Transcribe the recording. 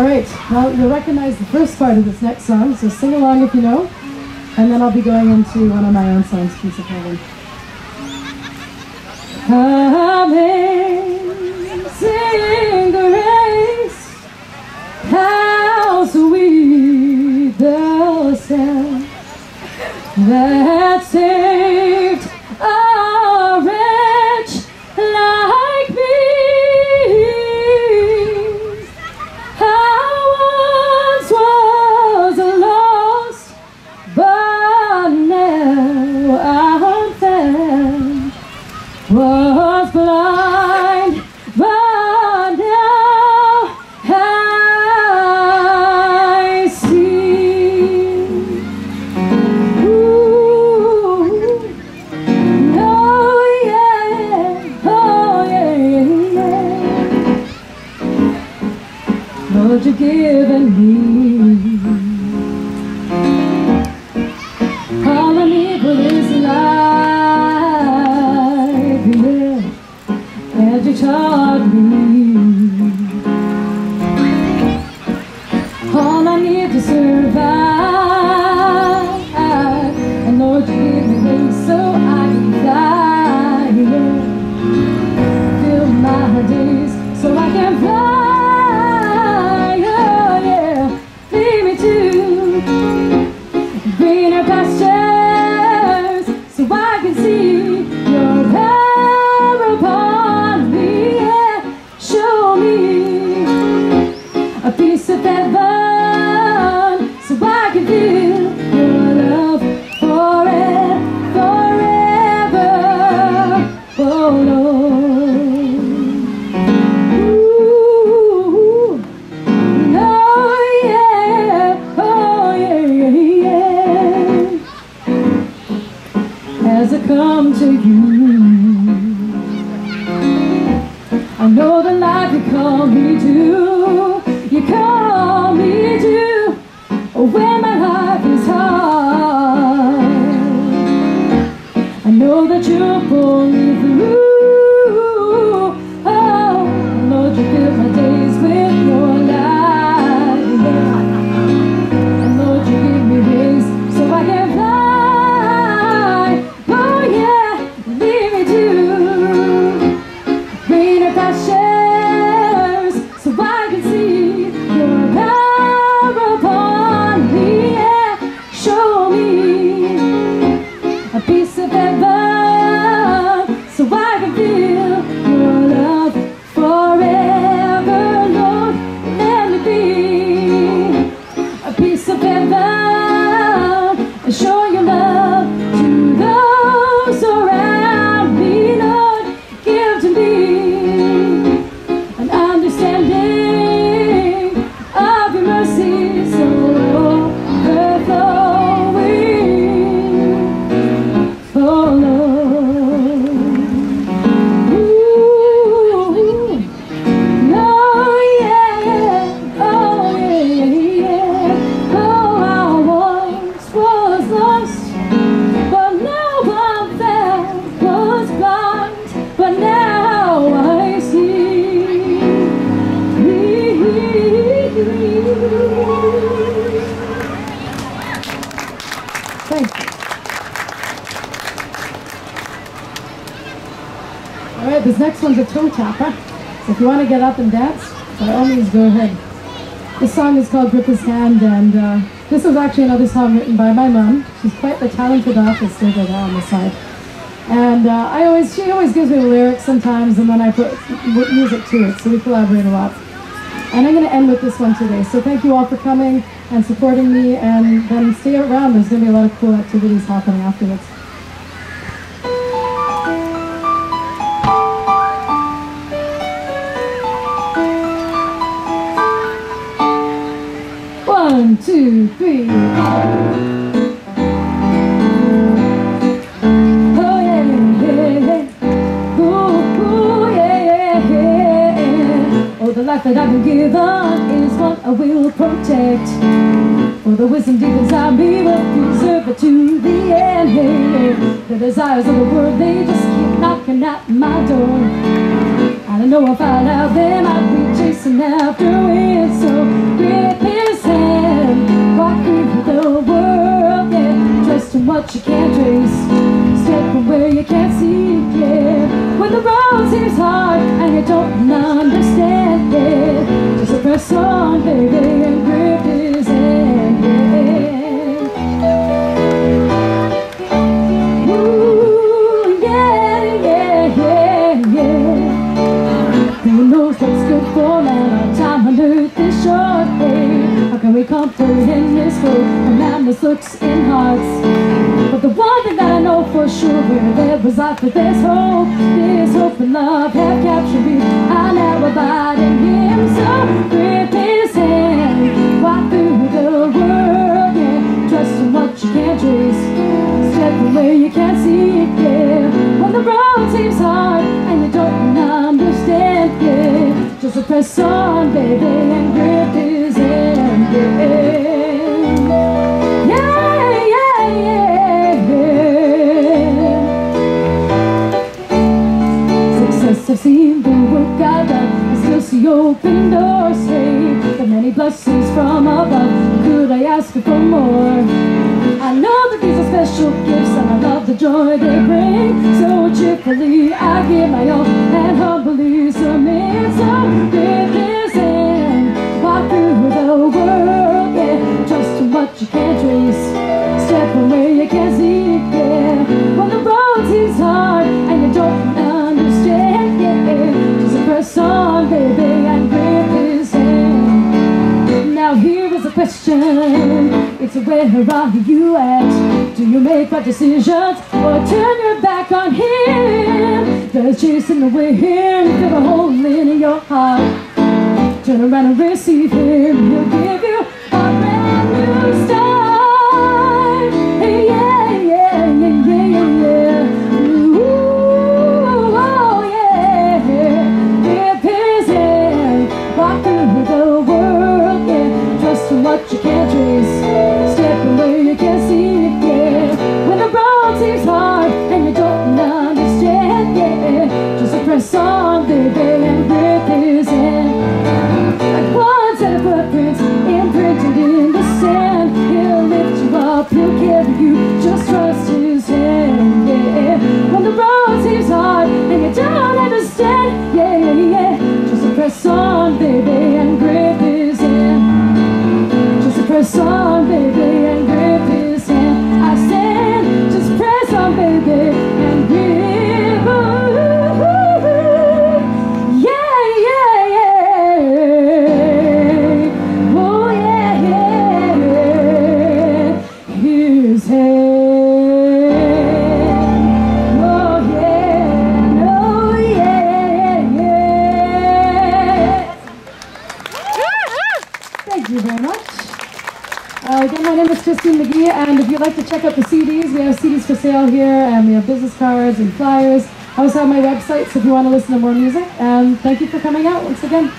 All right, well, you'll recognize the first part of this next song, so sing along if you know, and then I'll be going into one of my own songs, Piece of Heaven. Amazing grace, how sweet the sound that yeah. Come to you. I know the life you call me to, you call me to, oh, when my life is hard. I know that you're pull All right, this next one's a toe tapper. So if you want to get up and dance, by all means, go ahead. This song is called Grip His Hand, and uh, this was actually another song written by my mom. She's quite the talented artist over there on the side. And uh, I always, she always gives me lyrics sometimes, and then I put music to it, so we collaborate a lot. And I'm going to end with this one today. So thank you all for coming and supporting me, and then stay around. There's going to be a lot of cool activities happening afterwards. One, two, three. Life that I've been given is what I will protect. For the wisdom deep inside me will preserve it to the end. Hey. The desires of the world, they just keep knocking at my door. I know if I allowed them, I'd be chasing after it. So hearts. But the one thing that I know for sure, where there was life, but there's hope. There's hope and love have captured me. I now abide in Him. So grip His hand, walk through the world. Yeah, trust in what you can't trace. Step away, you can't see it. Yeah, when the road seems hard and you don't understand. Yeah, just press on, baby, and grip His they bring So cheerfully. I give my all And humbly submit. So give this in Walk through the world. Yeah, trust in what you can't trace. Step away you can't see it, yeah When the road seems hard And you don't understand, yeah Just press on, baby And grip his hand. Now here is a question. It's where are you at? Do you make bad decisions? Or turn your back on him? Just chasing the wind Feel a hole in your heart Turn around and receive him He'll give on, baby And Thank you very much. Uh, again, my name is Christine Magee, and if you'd like to check out the CDs, we have CDs for sale here, and we have business cards and flyers. I also have my website, so if you want to listen to more music. And thank you for coming out once again.